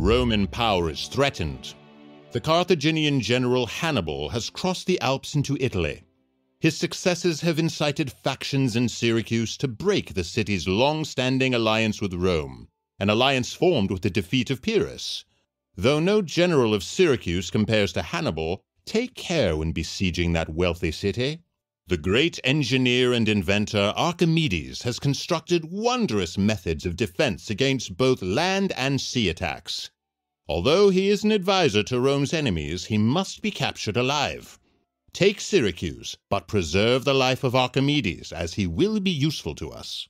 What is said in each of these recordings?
Roman power is threatened. The Carthaginian general Hannibal has crossed the Alps into Italy. His successes have incited factions in Syracuse to break the city's long standing alliance with Rome, an alliance formed with the defeat of Pyrrhus. Though no general of Syracuse compares to Hannibal, take care when besieging that wealthy city. The great engineer and inventor Archimedes has constructed wondrous methods of defense against both land and sea attacks. Although he is an advisor to Rome's enemies, he must be captured alive. Take Syracuse, but preserve the life of Archimedes, as he will be useful to us.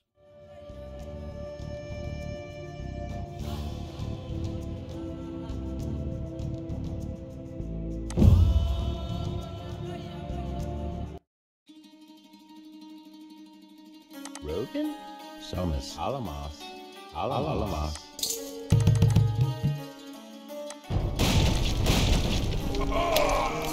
Rogan? Somas. Alamos. Alamos. Alamos. Oh!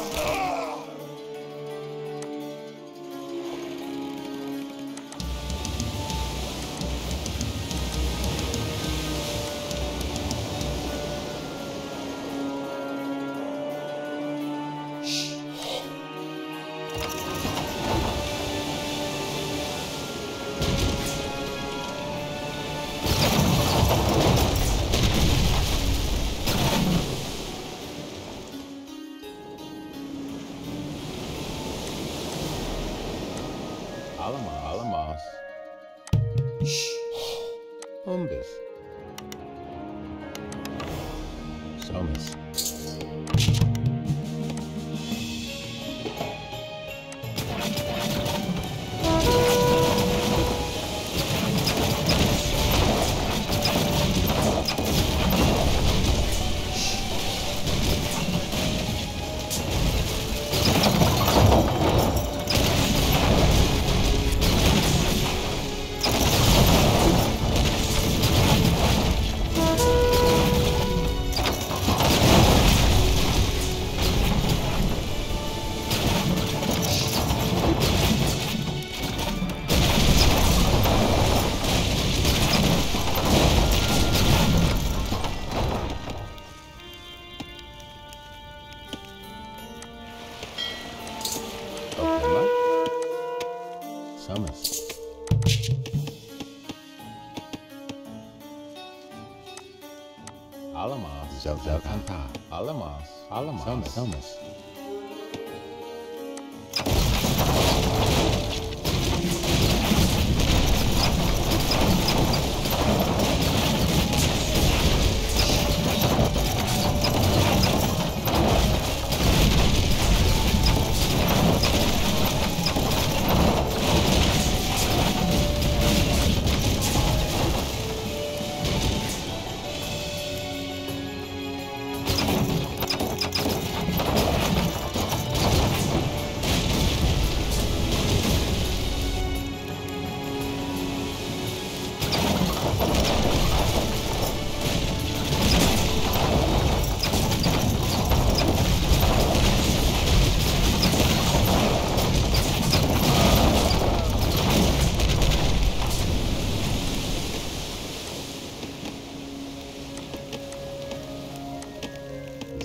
Alamos.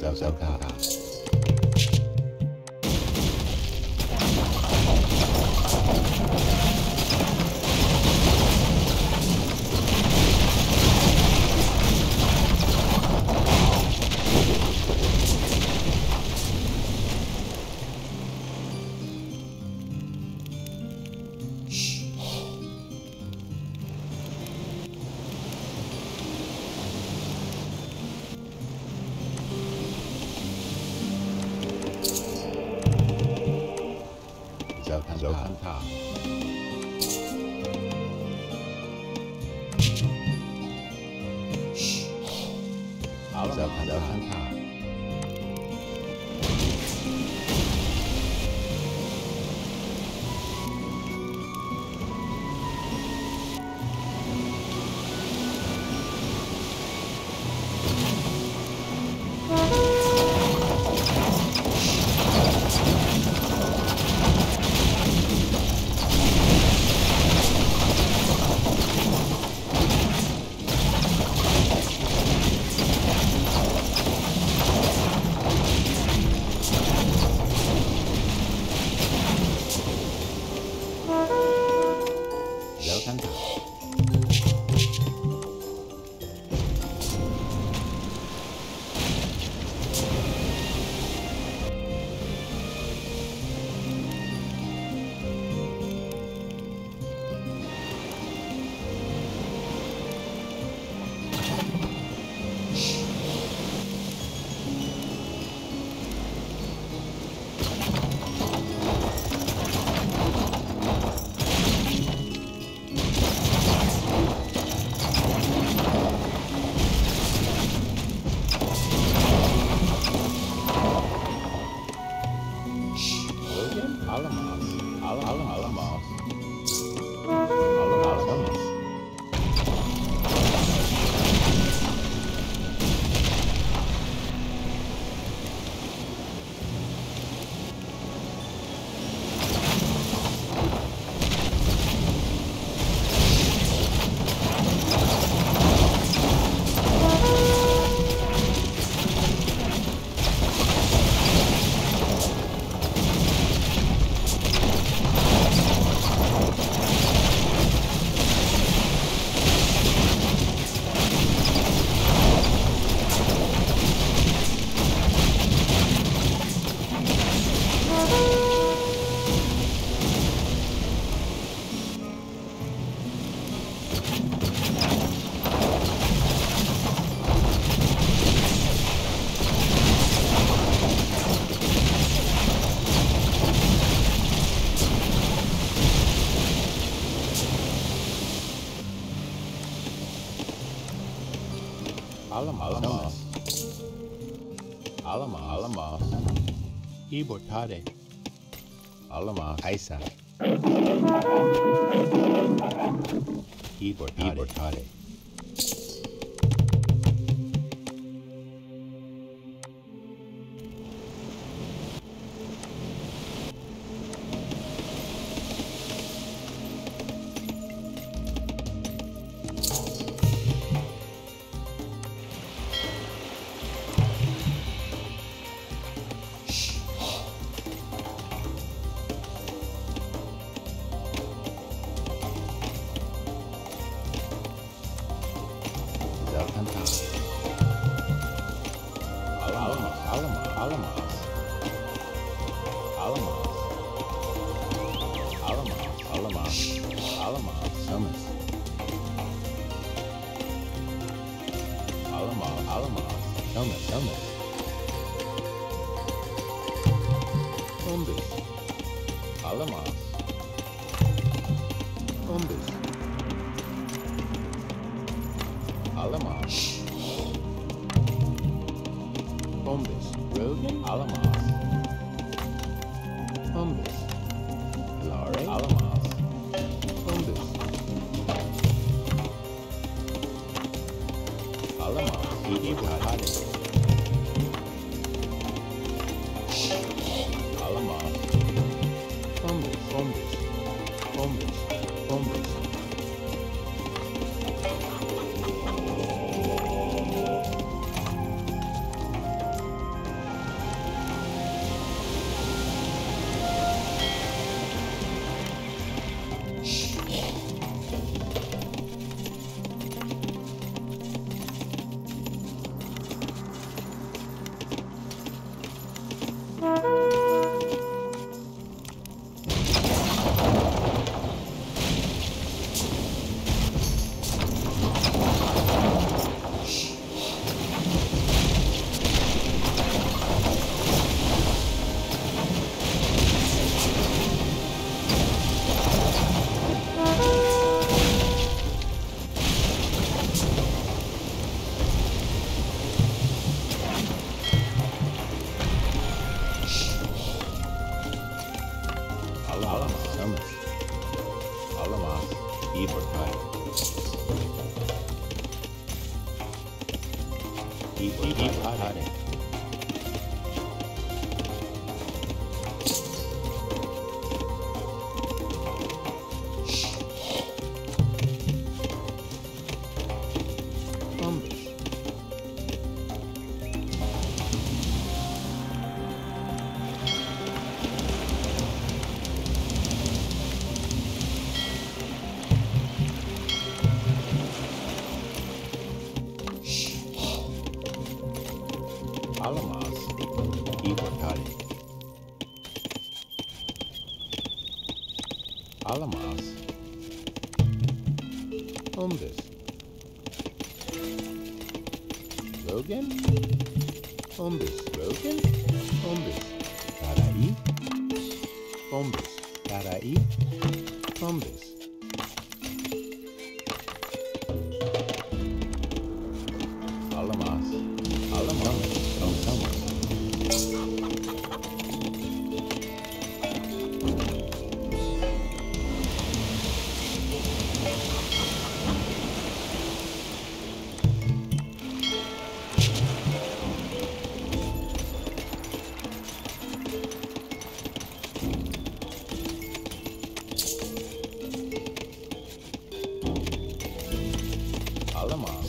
Somas. Somas. Zokanta. Ibortade. Alamas. Aisa. Ibortade.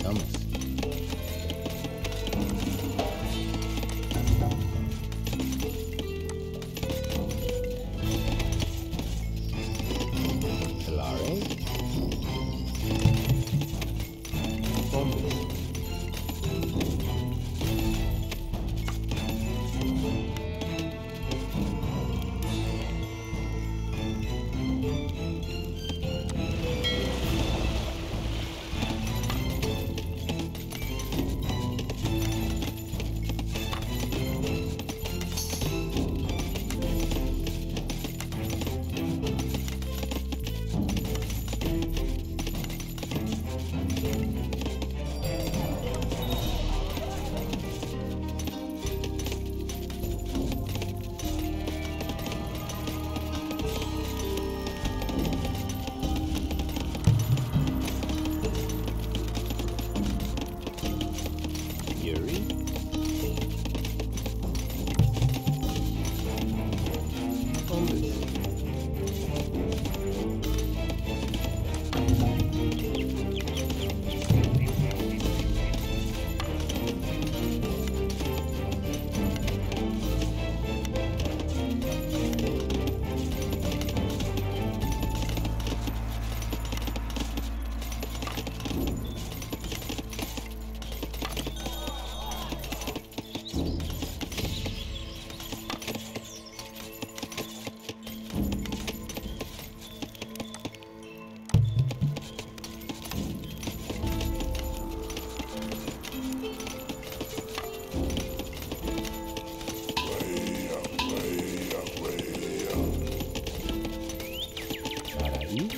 Vamos.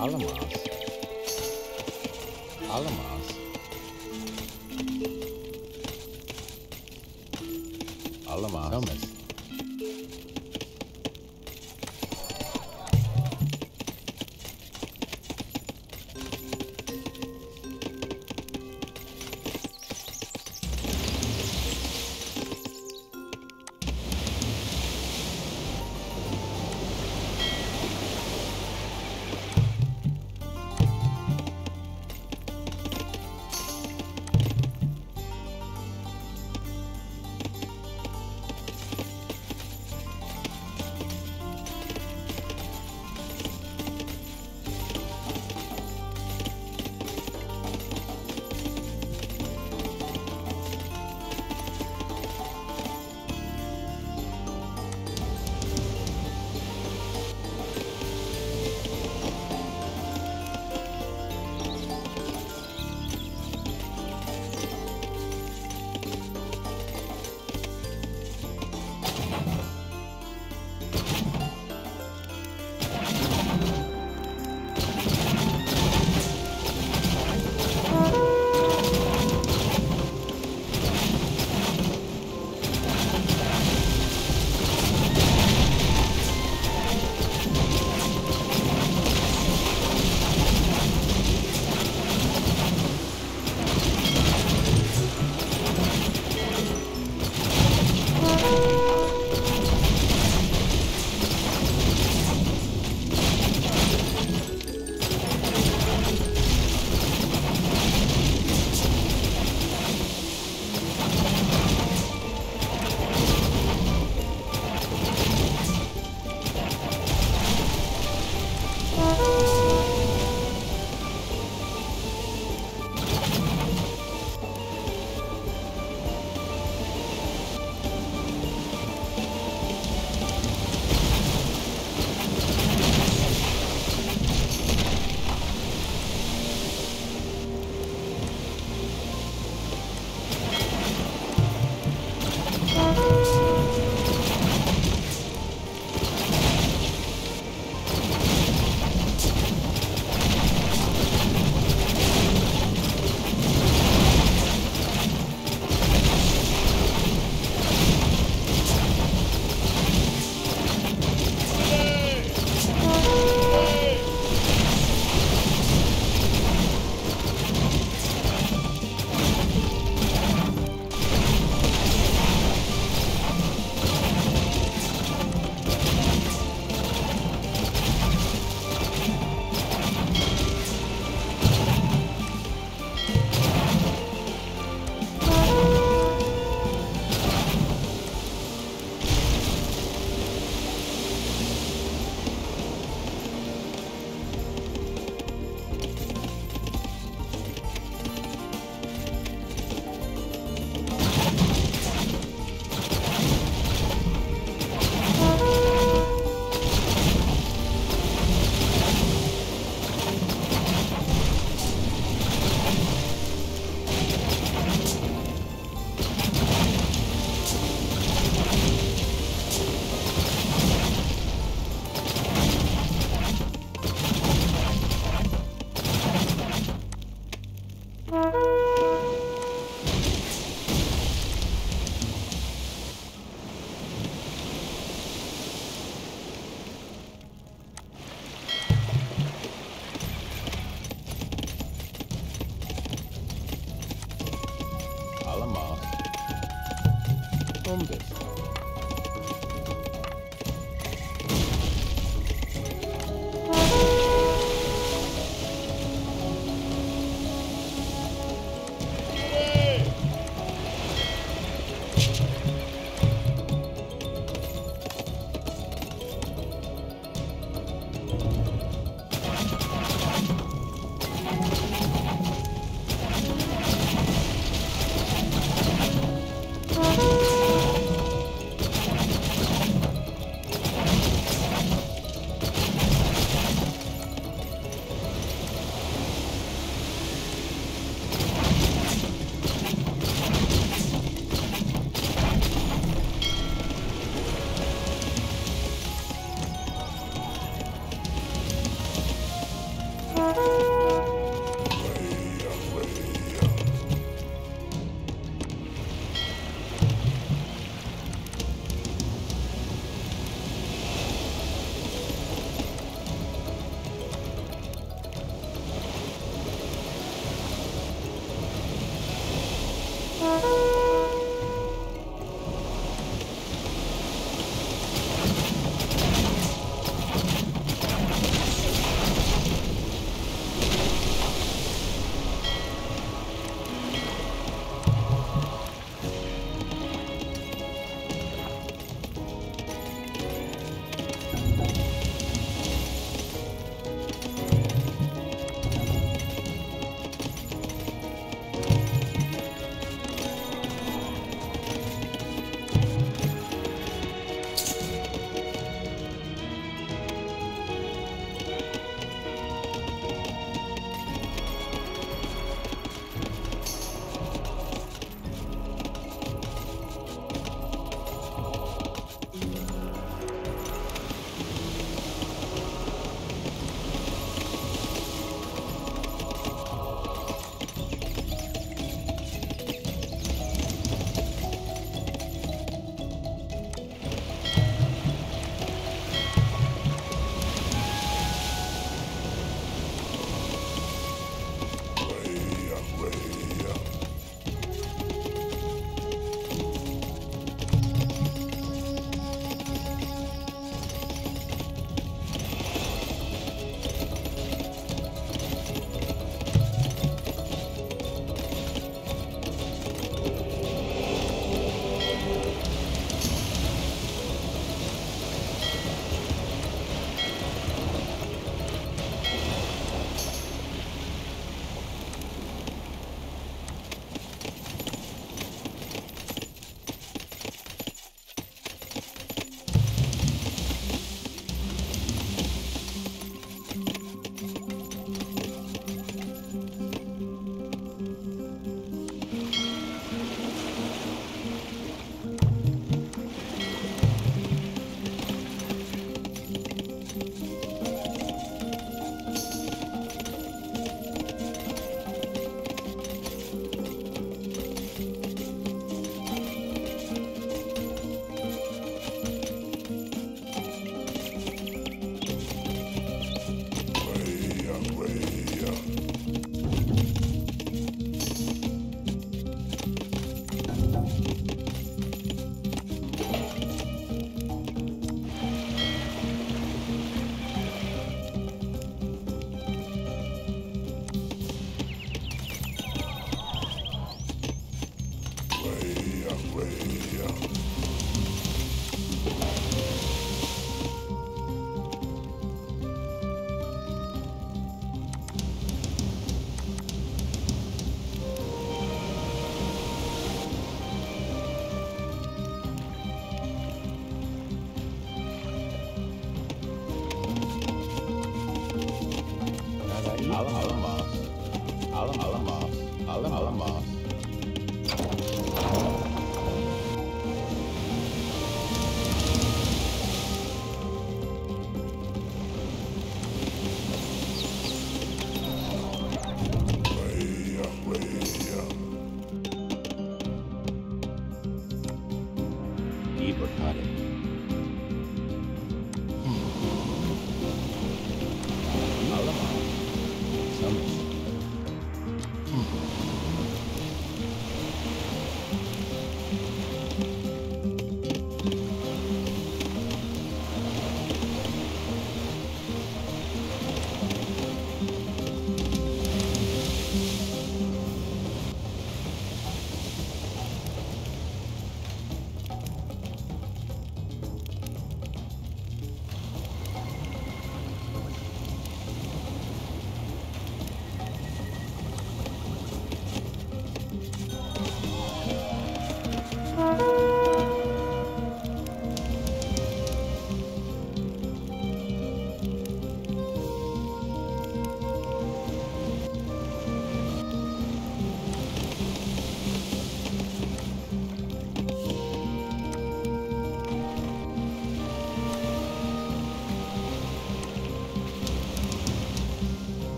Alamas. Alamas.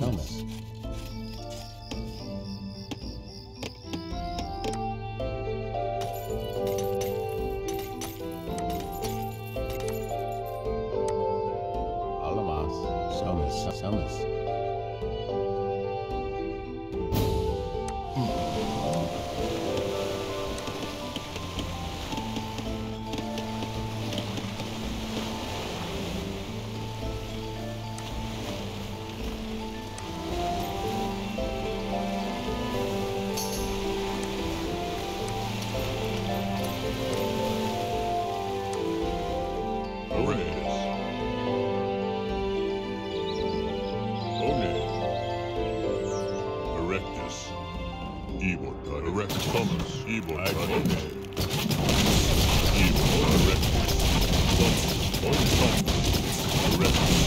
helmet. Evil direct summons. Evil direct. Evil direct. Summons. Direct.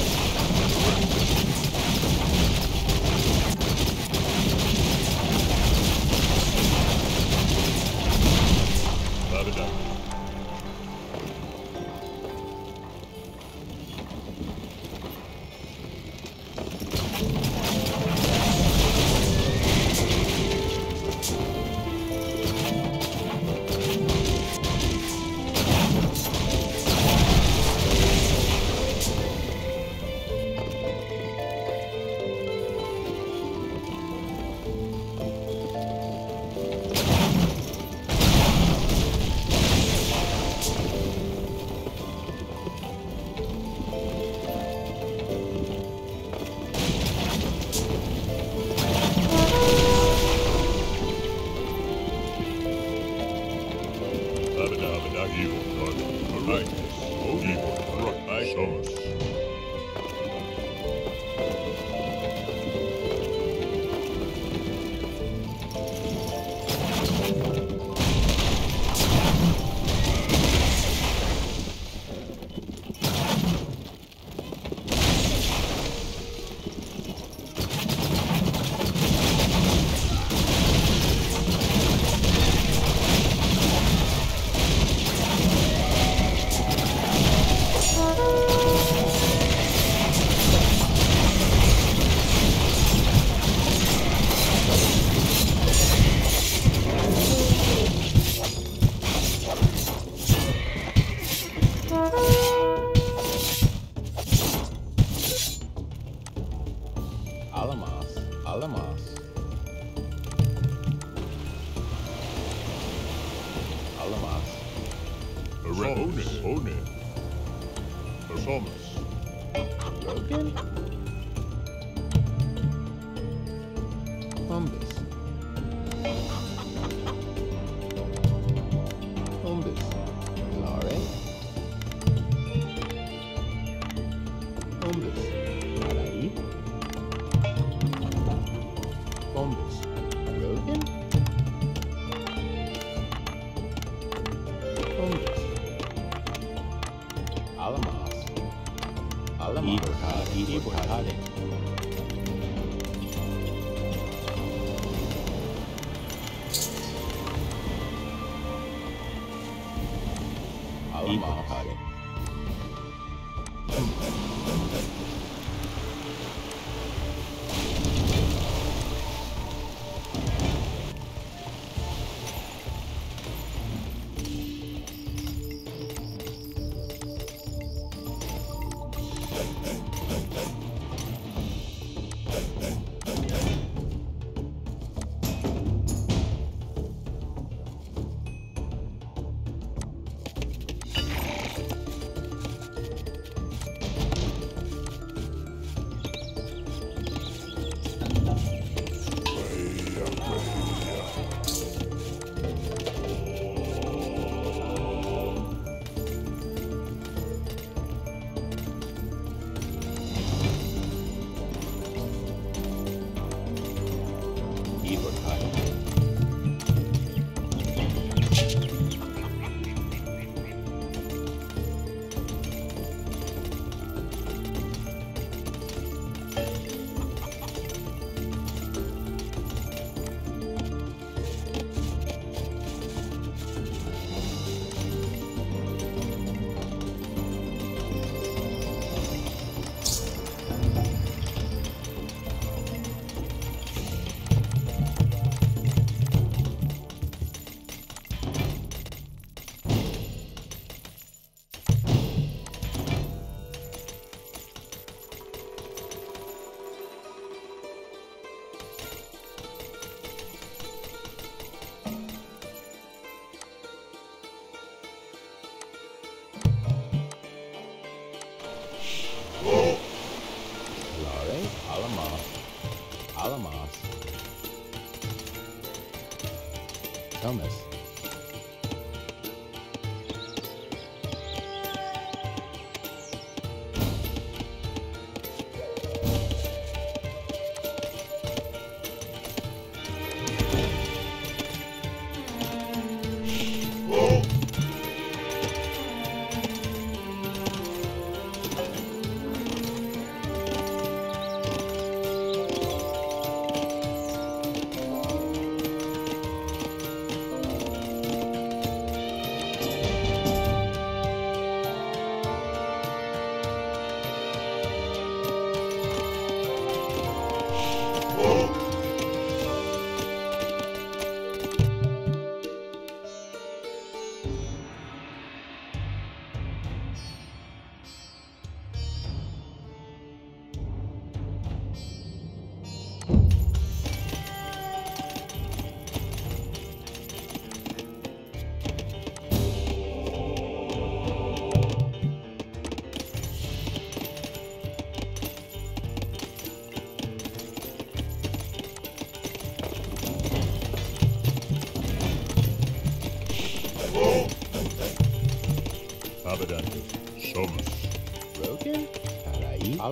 Ibertade. Lare.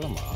Paraí.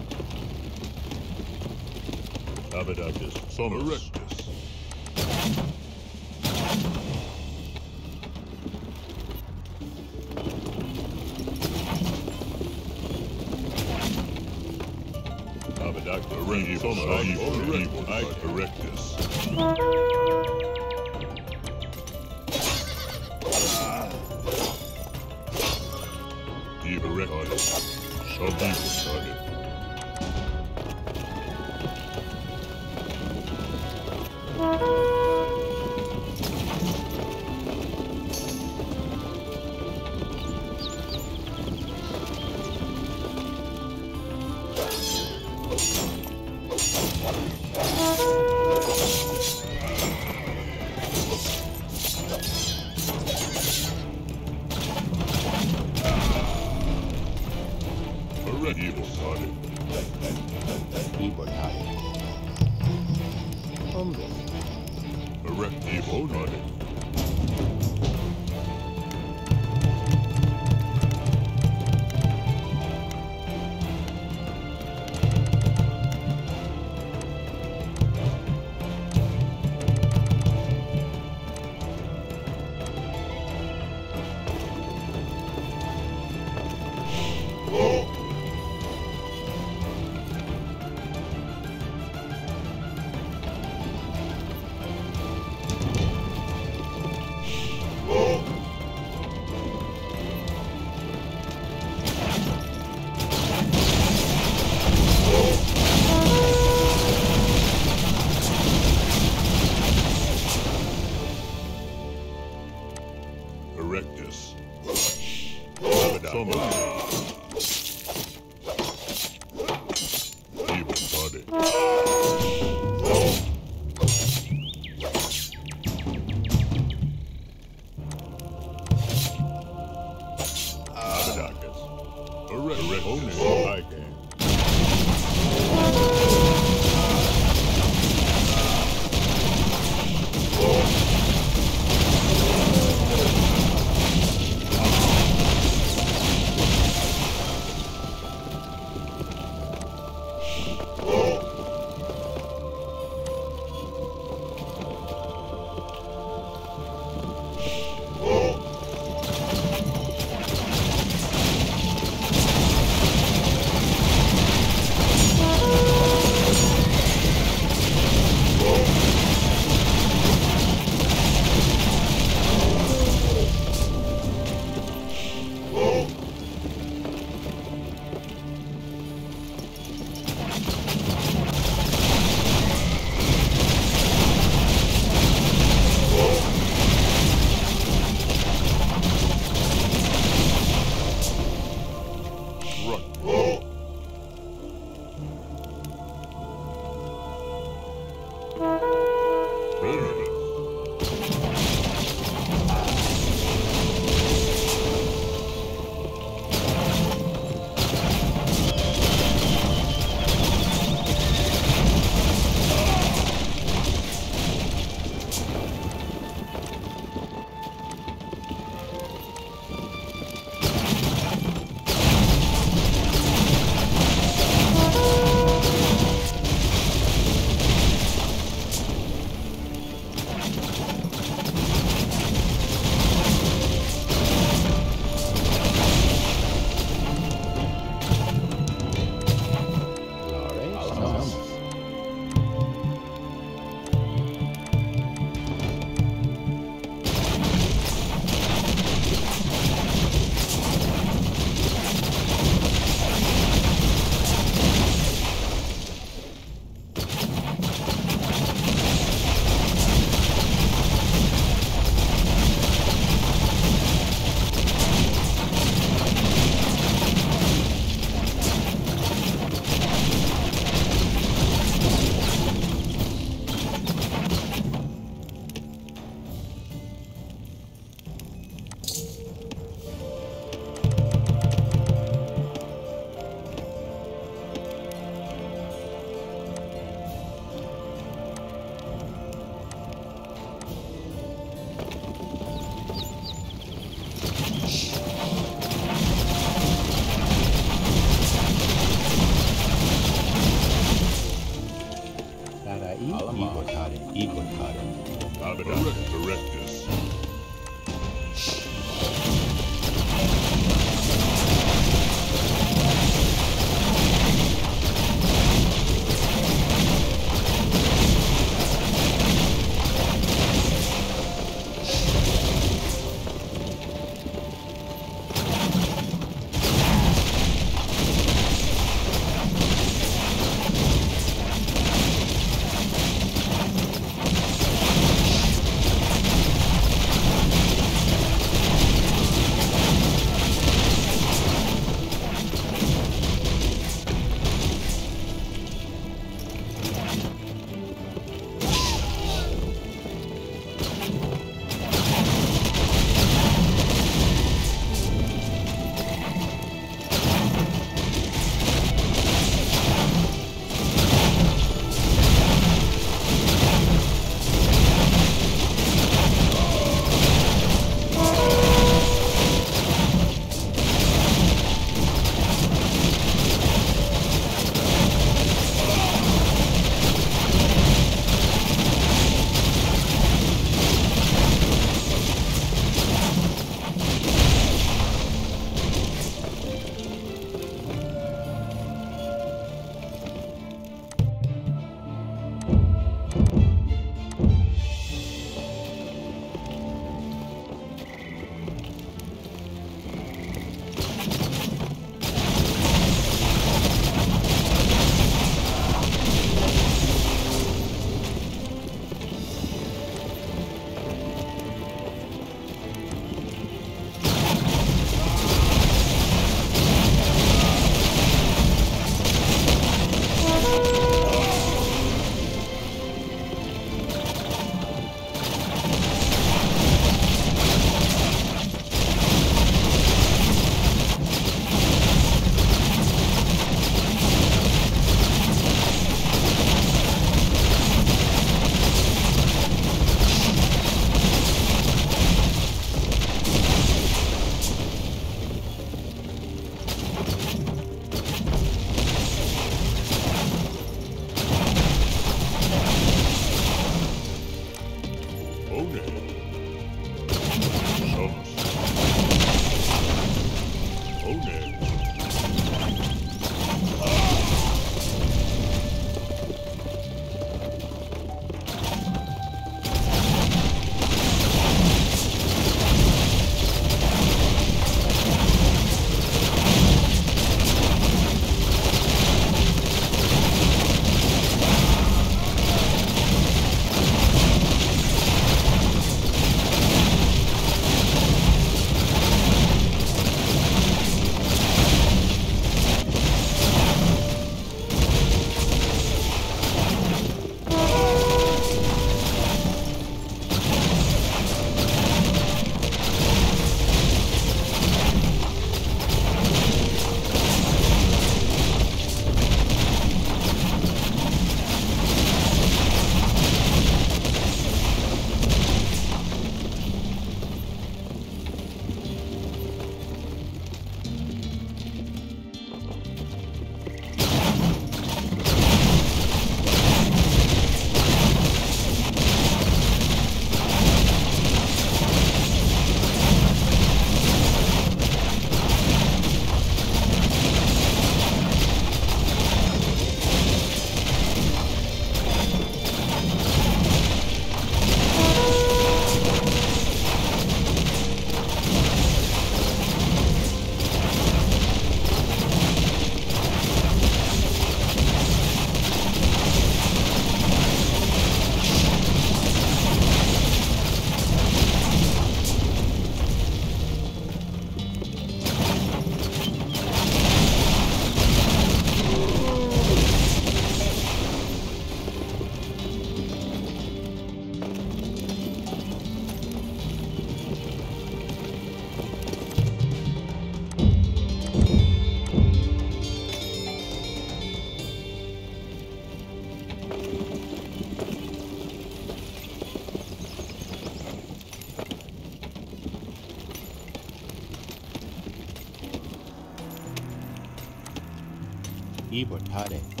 गरीब अठारह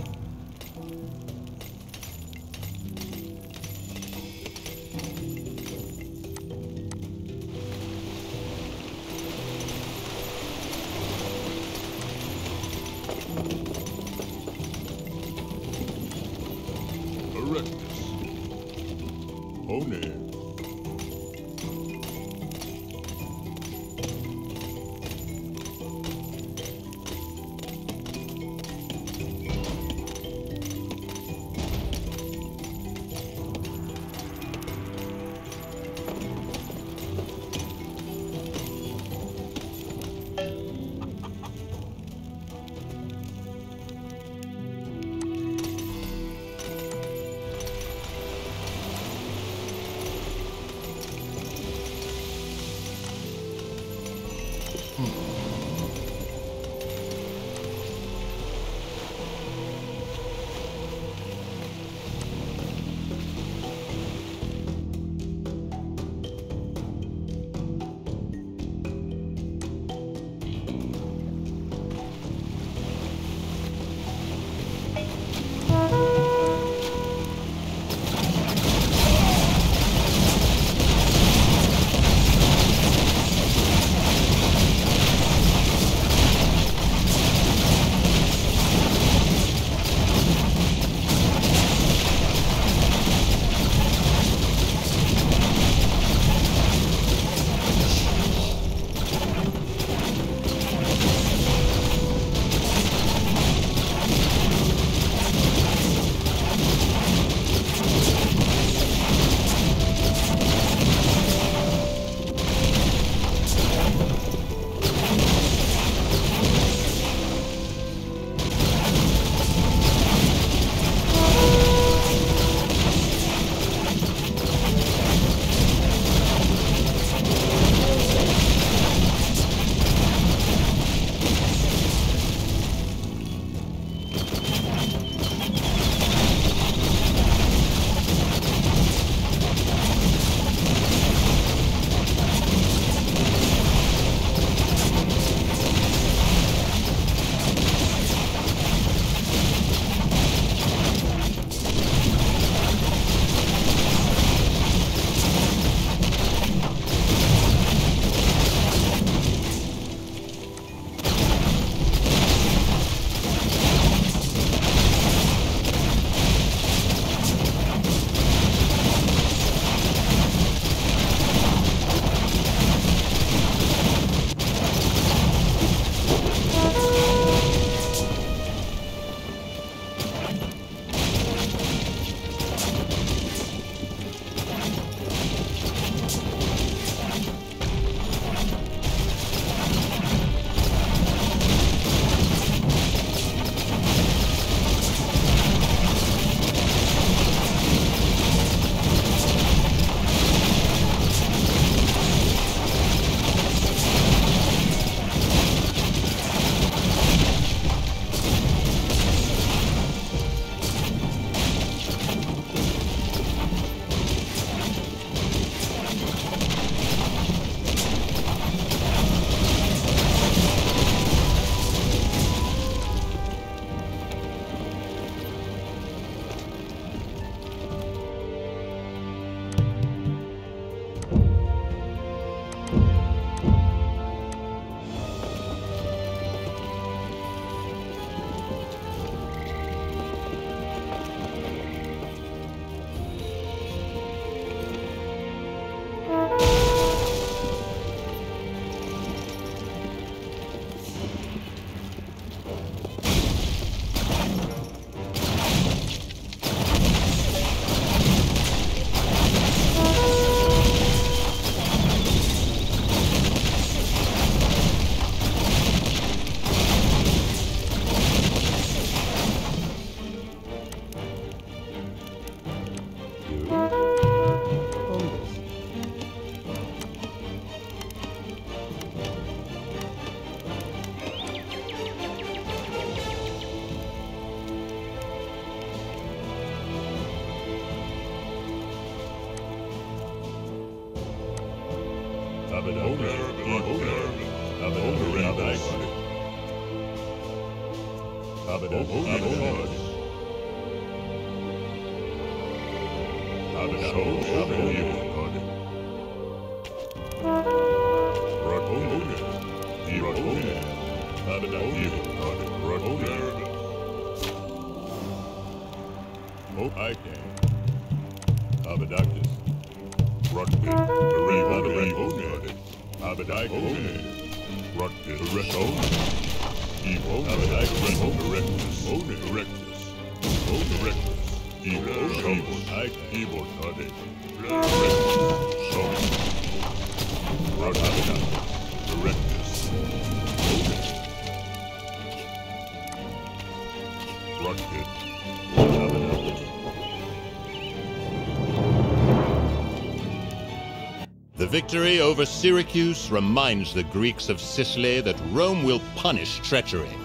victory over Syracuse reminds the Greeks of Sicily that Rome will punish treachery.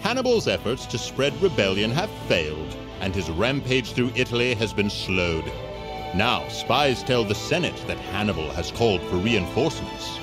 Hannibal's efforts to spread rebellion have failed, and his rampage through Italy has been slowed. Now, spies tell the Senate that Hannibal has called for reinforcements.